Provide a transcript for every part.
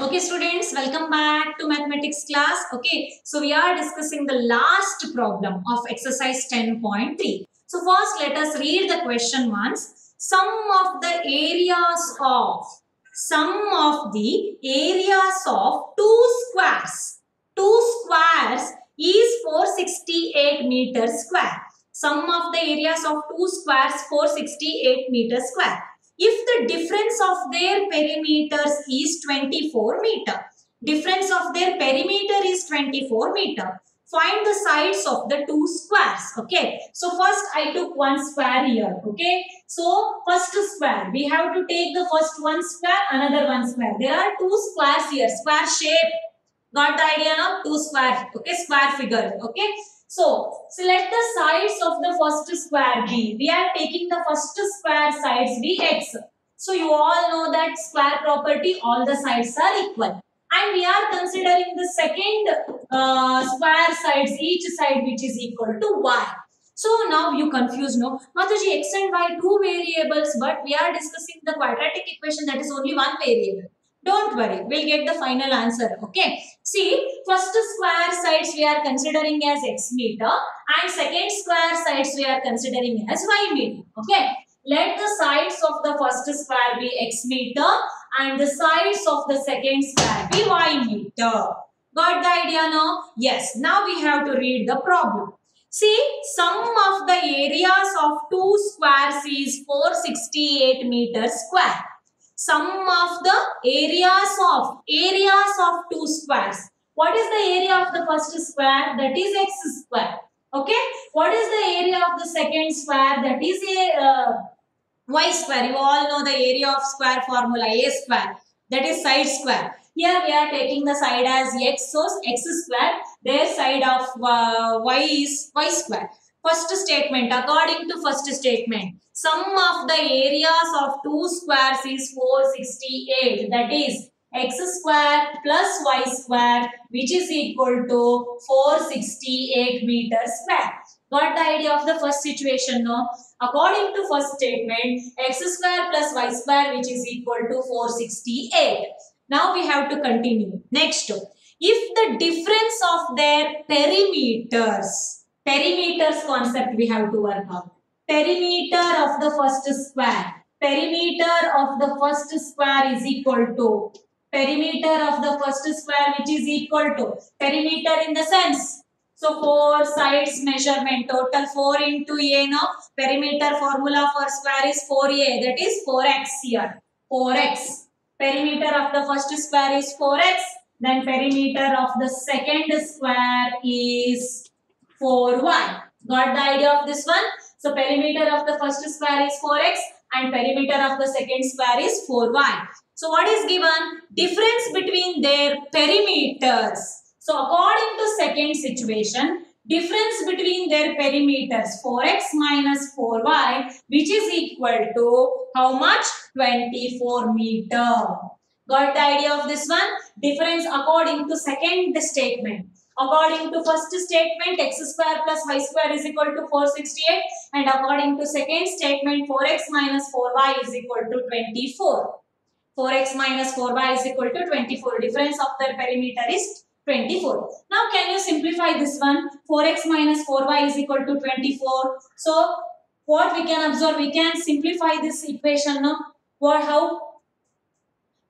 Okay students, welcome back to mathematics class. Okay, so we are discussing the last problem of exercise 10.3. So first let us read the question once. Sum of the areas of, sum of the areas of two squares. Two squares is 468 meters square. Sum of the areas of two squares 468 meters square if the difference of their perimeters is 24 meter. Difference of their perimeter is 24 meter. Find the sides of the two squares. Okay. So first I took one square here. Okay. So first square. We have to take the first one square, another one square. There are two squares here. Square shape. Got the idea now? Two square. Okay. Square figure. Okay. So, select the sides of the first square b. We are taking the first square sides Bx. So, you all know that square property, all the sides are equal. And we are considering the second uh, square sides, each side which is equal to y. So, now you confused, no? Mataji, x and y two variables, but we are discussing the quadratic equation that is only one variable. Don't worry, we'll get the final answer. Okay. See, first square sides we are considering as x meter and second square sides we are considering as y meter. Okay. Let the sides of the first square be x meter and the sides of the second square be y meter. Got the idea now? Yes. Now we have to read the problem. See, sum of the areas of two squares is 468 meters square sum of the areas of areas of two squares. What is the area of the first square? That is x square. Okay. What is the area of the second square? That is a uh, y square. You all know the area of square formula a square. That is side square. Here we are taking the side as x. So x square. Their side of uh, y is y square. First statement. According to first statement sum of the areas of two squares is 468 that is x square plus y square which is equal to 468 meters square. Got the idea of the first situation no? According to first statement x square plus y square which is equal to 468. Now we have to continue. Next, if the difference of their perimeters, perimeters concept we have to work out perimeter of the first square. Perimeter of the first square is equal to perimeter of the first square which is equal to perimeter in the sense. So 4 sides measurement total 4 into a now perimeter formula for square is 4a that is 4x here 4x. Perimeter of the first square is 4x then perimeter of the second square is 4y. Got the idea of this one? So perimeter of the first square is 4x and perimeter of the second square is 4y. So what is given? Difference between their perimeters. So according to second situation, difference between their perimeters 4x minus 4y which is equal to how much? 24 meter. Got the idea of this one? Difference according to second statement. According to first statement, x square plus y square is equal to 468 and according to second statement, 4x minus 4y is equal to 24. 4x minus 4y is equal to 24. Difference of their perimeter is 24. Now, can you simplify this one? 4x minus 4y is equal to 24. So, what we can observe? We can simplify this equation. No? What, how?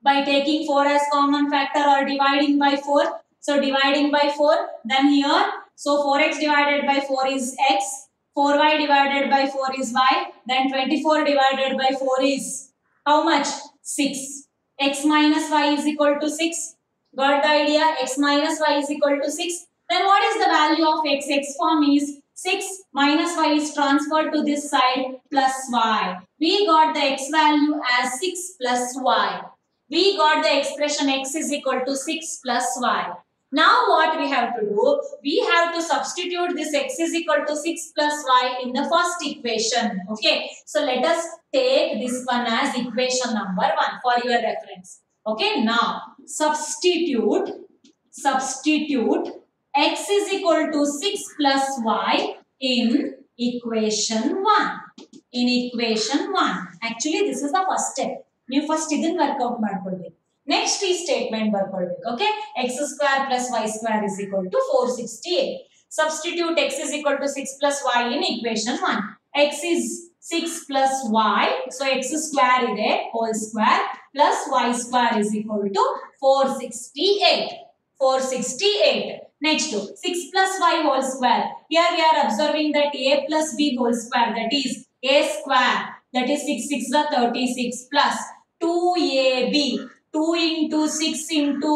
By taking 4 as common factor or dividing by 4. So dividing by 4, then here, so 4x divided by 4 is x, 4y divided by 4 is y, then 24 divided by 4 is how much? 6. x minus y is equal to 6. Got the idea? x minus y is equal to 6. Then what is the value of x? x form is 6 minus y is transferred to this side plus y. We got the x value as 6 plus y. We got the expression x is equal to 6 plus y. Now what we have to do? We have to substitute this x is equal to 6 plus y in the first equation. Okay. So let us take this one as equation number 1 for your reference. Okay. Now substitute, substitute x is equal to 6 plus y in equation 1. In equation 1. Actually this is the first step. ನೀವು first ಇದನ್ನ workout ಮಾಡ್ಕೊಳ್ಬೇಕು next ಈ statement ಬರ್ಕೊಳ್ಬೇಕು okay X square plus Y square is equal to four sixty eight substitute X is equal to six plus Y in equation one X is six plus Y so X square ಇದೆ whole square plus Y square is equal to four sixty eight four sixty eight next six plus Y whole square here we are observing that A plus B whole square that is A square that is 6 6 the 36 plus 2ab 2 into 6 into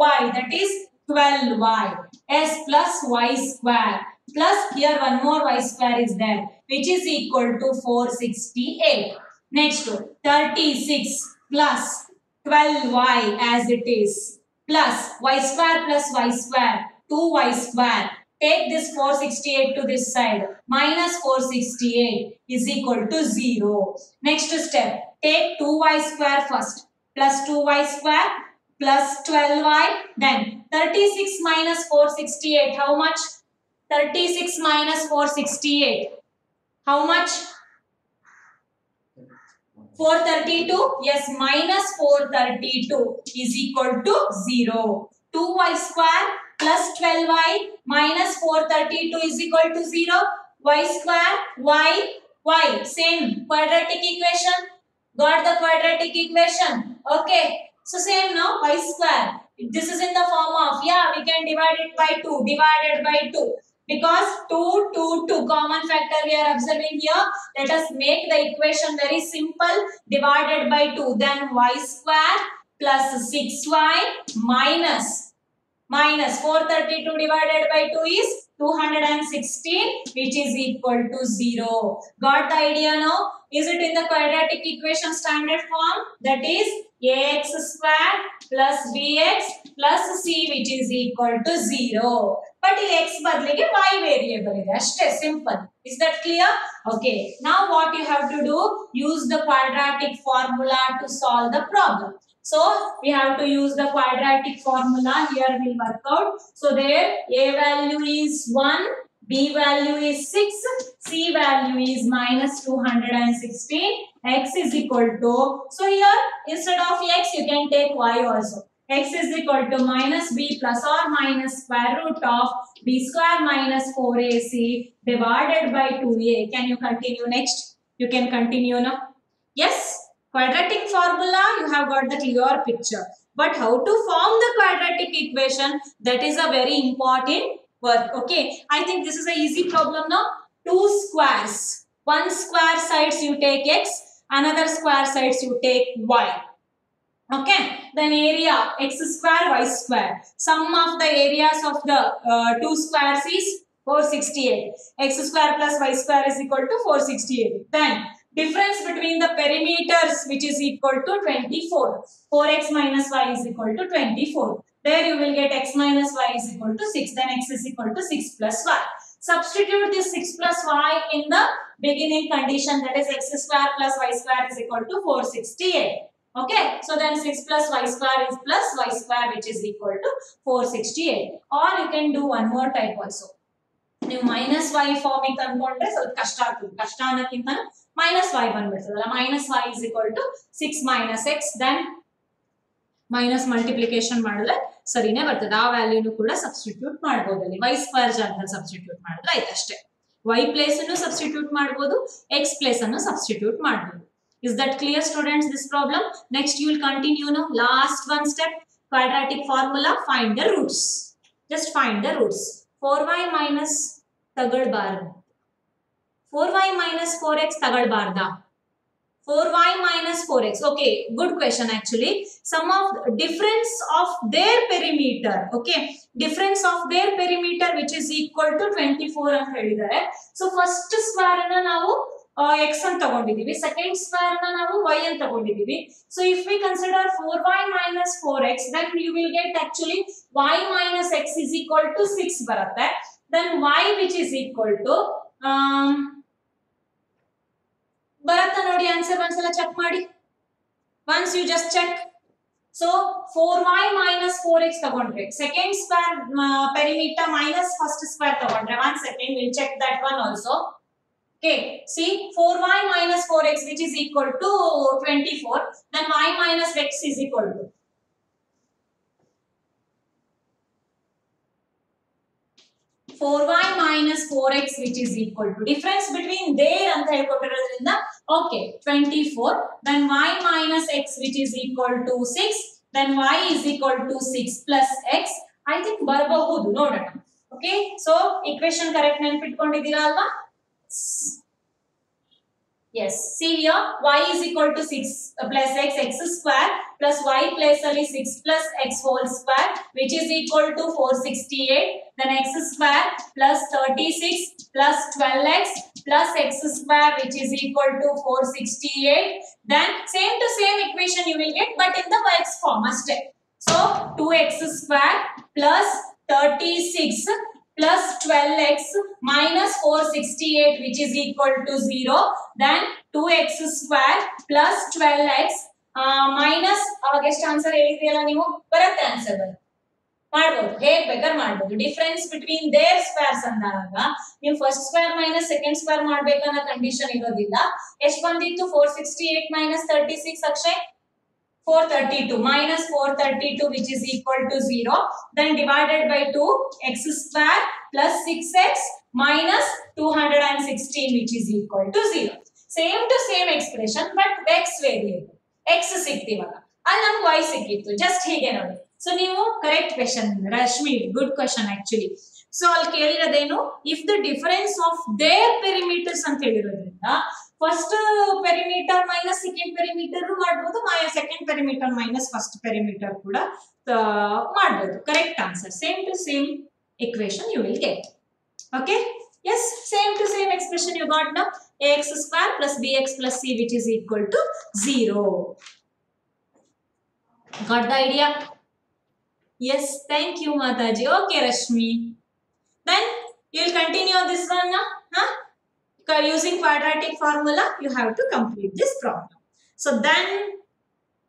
y that is 12y s plus y square. Plus here one more y square is there which is equal to 468 next 36 plus 12y as it is. Plus y square plus y square 2y square. Take this 468 to this side. Minus 468 is equal to 0 next step take 2y square first plus 2y square plus 12y then 36 minus 468 how much? 36 minus 468 how much? 432 yes minus 432 is equal to 0 2y square plus 12y minus 432 is equal to 0 y square y y. Same quadratic equation got the quadratic equation. Okay. So same now y square. This is in the form of yeah we can divide it by 2 divided by 2 because 2 2 2 common factor we are observing here let us make the equation very simple divided by 2 then y square plus 6y minus minus 432 divided by 2 is 216 which is equal to 0 got the idea now is it in the quadratic equation standard form that is ax square plus bx plus c which is equal to 0 but ಈ x ಬದಲಿಗೆ y variable ಇದೆ ಅಷ್ಟೇ simple is that clear okay now what you have to do use the quadratic formula to solve the problem so we have to use the quadratic formula here will work out so there a value is 1 b value is 6 c value is minus 216 x is equal to so here instead of x you can take y also x is equal to minus b plus or minus square root of b square minus 4ac divided by 2a. Can you continue next? You can continue now. Yes, quadratic formula, you have got the clear picture. But how to form the quadratic equation, that is a very important work. Okay, I think this is a easy problem now. Two squares. One square sides you take x, another square sides you take y. Okay, then area x square y square. Sum of the areas of the uh, two squares is 468. x square plus y square is equal to 468. Then difference between the perimeters which is equal to 24. 4x minus y is equal to 24. There you will get x minus y is equal to 6. Then x is equal to 6 plus y. Substitute this 6 plus y in the beginning condition that is x square plus y square is equal to 468. Okay, so then 6 plus y square is plus y square which is equal to 468. Or you can do one more type also. ನೀವು minus Y ಫಾರ್ಮಿಗೆ ತಂದ್ಕೊಂಡ್ರೆ ಸ್ವಲ್ಪ ಕಷ್ಟ ಆಗ್ತದೆ ಕಷ್ಟ ಅನ್ನೋಕ್ಕಿಂತ minus Y ಬಂದ್ಬಿಡ್ತದಲ್ಲ minus Y is equal to six minus X then Minus multiplication ಮಾಡಿದ್ರೆ ಸರಿನೇ ಬರ್ತದೆ. ಆ ವ್ಯಾಲ್ಯೂನು ಕೂಡ ಸಬ್ಸ್ಟಿಟ್ಯೂಟ್ ಮಾಡ್ಬೋದು ಅಲ್ಲಿ. ವೈ ಸ್ಕ್ವೇರ್ ಜಾಗದಲ್ಲಿ ಸಬ್ಸ್ಟಿಟ್ಯೂಟ್ ಮಾಡಿದ್ರೆ ಆಯ್ತು ಅಷ್ಟೇ. ವೈ ಪ್ಲೇಸ್ ಅನ್ನು ಸಬ್ಸ್ಟಿಟ್ಯೂಟ್ ಮಾಡ್ಬೋದು ಎಕ್ಸ್ ಪ್ಲೇಸ್ ಅನ್ನು ಸಬ್ಸ್ಟಿಟ್ಯೂಟ್ ಮಾಡ್ಬೋದು. Is that clear students this problem next you will continue no last one step quadratic formula find the roots just find the roots four y minus ತಗೊಳ್ಬಾರ್ದು. Four y minus four x ತಗೊಳ್ಬಾರ್ದಾ? 4y minus 4x okay good question actually some of the difference of their perimeter okay difference of their perimeter which is equal to 24 ಅಂತ ಹೇಳಿದ್ದಾರೆ so first square ಅನ್ನ ನಾವು X ಅಂತ ತಗೊಂಡಿದೀವಿ second square ನ ನಾವು Y ಅಂತ ತಗೊಂಡಿದೀವಿ so if we consider four Y minus four X then you will get actually Y minus X is equal to six ಬರುತ್ತೆ then why which is equal to ಬರತ್ತಾ ನೋಡಿ answer ಒಂದ್ಸಲ check ಮಾಡಿ once you just check so four y minus four x ತಗೊಂಡ್ರೆ second square perimeter minus first square ತಗೊಂಡ್ರೆ one second will check that one also Okay, see 4y minus 4x which is equal to 24. Then y minus x is equal to. 4y minus 4x which is equal to difference between there and the okay 24 then y minus x which is equal to 6 then y is equal to 6 plus x I think ಬರಬಹುದು no okay so equation correct ನೆನಪಿಟ್ಕೊಂಡಿದ್ದೀರಾ ಅಲ್ವಾ Yes, see here y is equal to 6 uh, plus x, x square plus y plus L is 6 plus x whole square which is equal to 468. Then x square plus 36 plus 12x plus x square which is equal to 468. Then same to same equation you will get but in the x form instead. So 2x square plus 36 plus 12x minus 468 which is equal to 0 then 2x square plus 12x uh, minus ಅವಾಗ ಎಷ್ಟು answer ಹೇಳಿದ್ರಲ್ಲ ನೀವು? ಬರುತ್ತೆ answer ಮಾಡ್ಬೋದು. ಹೇಗ್ ಬೇಕಾದ್ರೆ ಮಾಡ್ಬೋದು. Difference between their squares ಅಂದಾಗ ನೀವು first square minus second square ಮಾಡ್ಬೇಕನ್ನೋ condition ಇರೋದಿಲ್ಲ. ಎಷ್ಟು ಬಂದಿತ್ತು? Four sixty eight minus thirty six Akshay 432 minus 432 which is equal to 0 then divided by 2 x square plus 6x minus 216 which is equal to 0 same to same expression but x variable x ಸಿಕ್ತಿವಾಗ ಅಲ್ಲಿ ನಮ್ಗೆ y ಸಿಕ್ಕಿತ್ತು just ಹೀಗೆ ನೋಡಿ so ನೀವು correct question Rashmi good question actually so ಅಲ್ಲಿ ಕೇಳಿರೋದೇನು if the difference of their perimeters ಅಂತ ಹೇಳಿರೋದ್ರಿಂದ first perimeter minus second perimeter ಮಾಡ್ಬೋದು second perimeter minus first perimeter ಕೂಡ ಆ, ಮಾಡ್ಬೋದು correct answer same to same equation you will get okay yes same to same expression you got now ax square plus bx plus c which is equal to 0 got the idea yes thank you mataji okay rashmi then you will continue on this one now huh Ca- Using quadratic formula you have to complete this problem. So then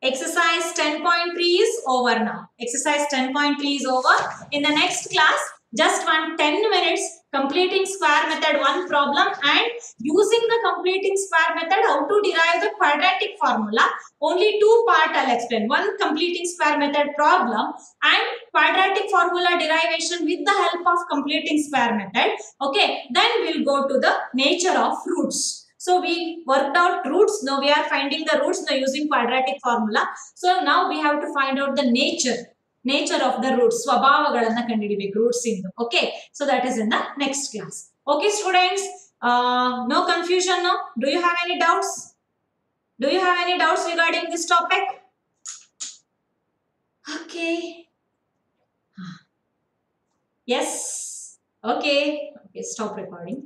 exercise 10.3 is over now. Exercise 10.3 is over. In the next class just one 10 minutes completing square method one problem and using the completing square method how to derive the quadratic formula. Only two part i'll explain. One completing square method problem and quadratic formula derivation with the help of completing square method. Okay then we'll go to the nature of roots. So we worked out roots. Now we are finding the roots now using quadratic formula. So now we have to find out the nature nature of the roots ಸ್ವಭಾವಗಳನ್ನ ಕಂಡುಹಿಡಿಬೇಕು roots ಇಂದು okay so that is in the next class okay students no confusion no do you have any doubts do you have any doubts regarding this topic okay yes okay okay stop recording